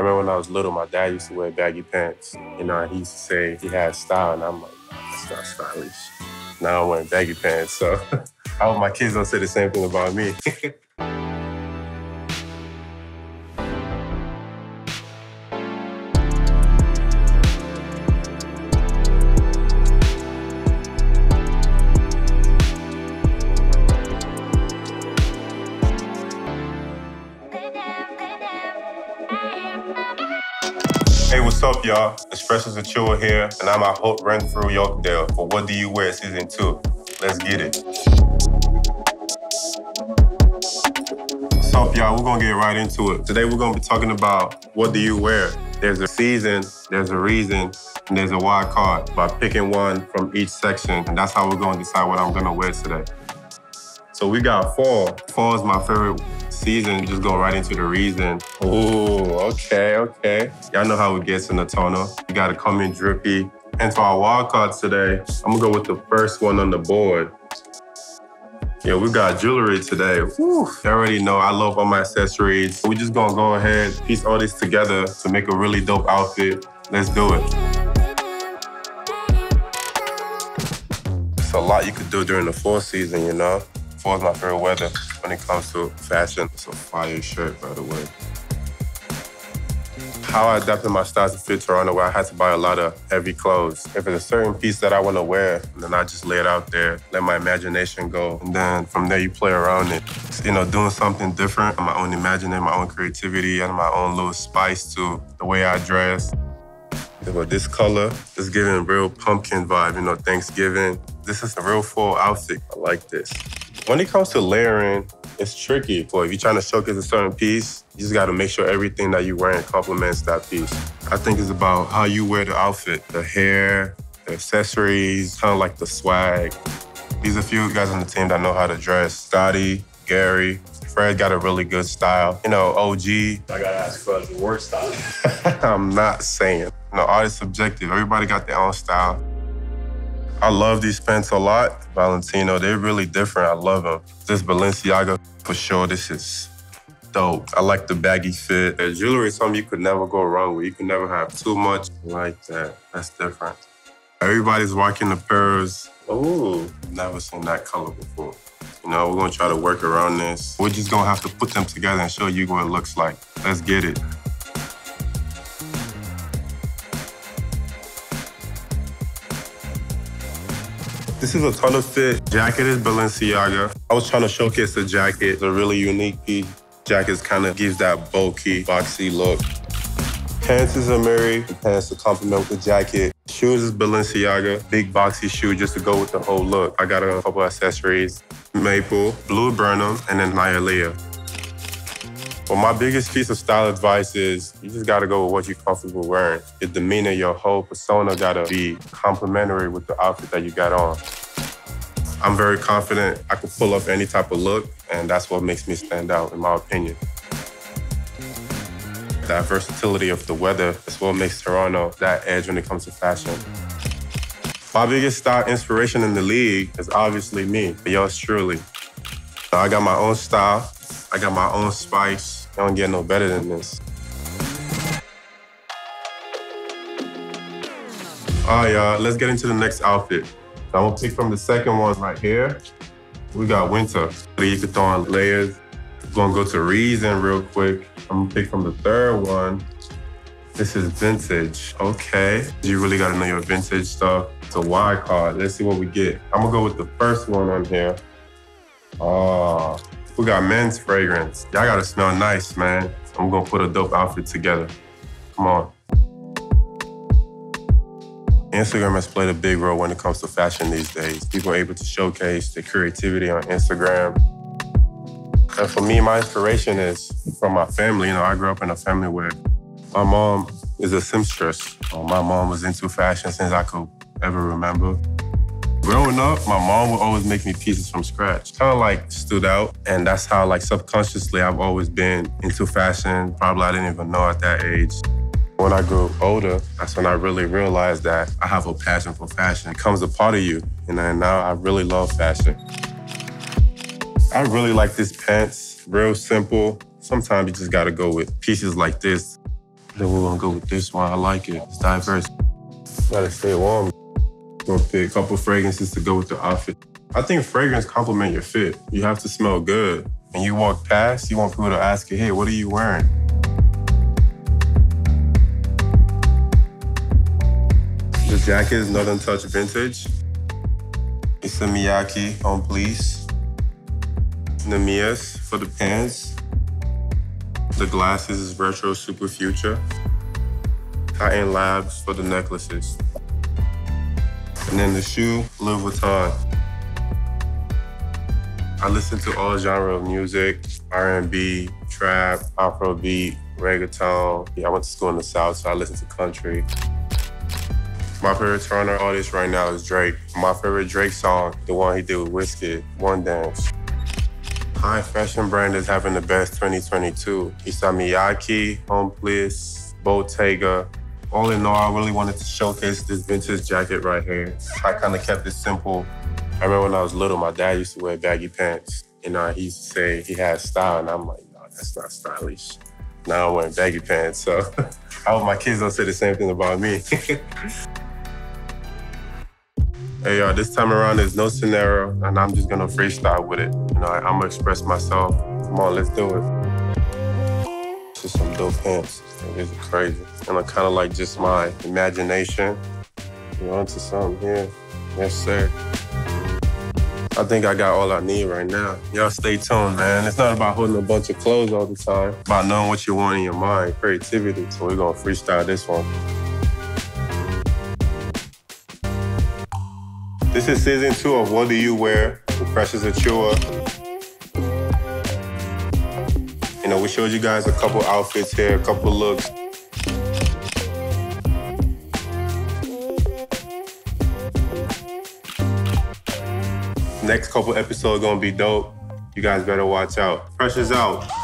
I remember when I was little, my dad used to wear baggy pants. You know, he used to say he had style, and I'm like, that's not stylish. Now I'm wearing baggy pants, so I hope my kids don't say the same thing about me. Hey, what's up, y'all? Achiuwa here, and I'm at Holt Renfrew Yorkdale for What Do You Wear Season 2. Let's get it. What's up, y'all? We're gonna get right into it. Today, we're gonna be talking about what do you wear? There's a season, there's a reason, and there's a wild card by picking one from each section, and that's how we're gonna decide what I'm gonna wear today. So we got fall. Fall is my favorite season. Just go right into the reason. Ooh, okay, okay. Y'all know how it gets in the tonal. You gotta come in drippy. And for our wild cards today, I'm gonna go with the first one on the board. Yeah, we got jewelry today. Woo. You already know I love all my accessories. We just gonna go ahead, piece all this together to make a really dope outfit. Let's do it. It's a lot you could do during the fall season, you know? Fall is my favorite weather when it comes to fashion. It's a fire shirt, by the way. How I adapted my style to fit Toronto, where I had to buy a lot of heavy clothes. If it's a certain piece that I want to wear, then I just lay it out there, let my imagination go, and then from there you play around it. You know, doing something different, my own imagining, my own creativity, and my own little spice to the way I dress. But this color is giving a real pumpkin vibe, you know, Thanksgiving. This is a real fall outfit. I like this. When it comes to layering, it's tricky. But if you're trying to showcase a certain piece, you just gotta make sure everything that you're wearing complements that piece. I think it's about how you wear the outfit, the hair, the accessories, kind of like the swag. These are a few guys on the team that know how to dress. Scottie, Gary, Fred got a really good style. You know, OG. I gotta ask for the worst style. I'm not saying. You know, art is subjective. Everybody got their own style. I love these pants a lot. Valentino, they're really different. I love them. This Balenciaga, for sure, this is dope. I like the baggy fit. The jewelry is something you could never go wrong with. You can never have too much like that. That's different. Everybody's rocking the pearls. Ooh, never seen that color before. You know, we're gonna try to work around this. We're just gonna have to put them together and show you what it looks like. Let's get it. This is a ton of fit. Jacket is Balenciaga. I was trying to showcase the jacket. It's a really unique piece. Jacket kind of gives that bulky, boxy look. Pants is Amiri. The pants to complement the jacket. Shoes is Balenciaga. Big boxy shoe just to go with the whole look. I got a couple accessories. Maple, Blue Burnham, and then Hialeah. Well, my biggest piece of style advice is you just gotta go with what you're comfortable wearing. Your demeanor, your whole persona gotta be complementary with the outfit that you got on. I'm very confident I can pull off any type of look, and that's what makes me stand out, in my opinion. That versatility of the weather is what makes Toronto that edge when it comes to fashion. My biggest style inspiration in the league is obviously me, but yours truly. I got my own style, I got my own spice. I don't get no better than this. All right, y'all, let's get into the next outfit. I'm gonna pick from the second one right here. We got winter. You could throw on layers. We're gonna go to reason real quick. I'm gonna pick from the third one. This is vintage. Okay. You really gotta know your vintage stuff. It's a wild card. Let's see what we get. I'm gonna go with the first one on here. Oh, we got men's fragrance. Y'all gotta smell nice, man. I'm gonna put a dope outfit together. Come on. Instagram has played a big role when it comes to fashion these days. People are able to showcase their creativity on Instagram. And for me, my inspiration is from my family. You know, I grew up in a family where my mom is a seamstress. My mom was into fashion since I could ever remember. Growing up, my mom would always make me pieces from scratch. Kind of like stood out. And that's how like subconsciously I've always been into fashion. Probably I didn't even know at that age. When I grew older, that's when I really realized that I have a passion for fashion. It becomes a part of you. And now I really love fashion. I really like this pants, real simple. Sometimes you just gotta go with pieces like this. Then we're gonna go with this one. I like it. It's diverse. Gotta stay warm. Pick a couple fragrances to go with the outfit. I think fragrance complement your fit. You have to smell good. And you walk past, you want people to ask you, hey, what are you wearing? The jacket is Northern Touch Vintage. It's a Miyake on Police. Nahmias for the pants. The glasses is Retrosuperfuture. End Labs for the necklaces. And then the shoe, Louis Vuitton. I listen to all genre of music, R&B, trap, Afrobeat, reggaeton. Yeah, I went to school in the South, so I listen to country. My favorite Toronto artist right now is Drake. My favorite Drake song, the one he did with Wizkid, One Dance. High fashion brand is having the best 2022. Issey Miyake, Homme Plissé, Bottega. All in all, I really wanted to showcase this vintage jacket right here. I kind of kept it simple. I remember when I was little, my dad used to wear baggy pants. You uh, know, he used to say he had style, and I'm like, no, that's not stylish. Now I'm wearing baggy pants, so I hope my kids don't say the same thing about me. Hey, y'all, this time around there's no scenario, and I'm just gonna freestyle with it. You know, I, am gonna express myself. Come on, let's do it. Just some dope pants. These are crazy. And I'm kind of like just my imagination. You on to something here. Yes, sir. I think I got all I need right now. Y'all stay tuned, man. It's not about holding a bunch of clothes all the time. It's about knowing what you want in your mind, creativity. So we're gonna freestyle this one. This is season two of What Do You Wear with Precious Achiuwa. Know, we showed you guys a couple outfits here, a couple looks. Next couple episodes gonna be dope. You guys better watch out. Precious out.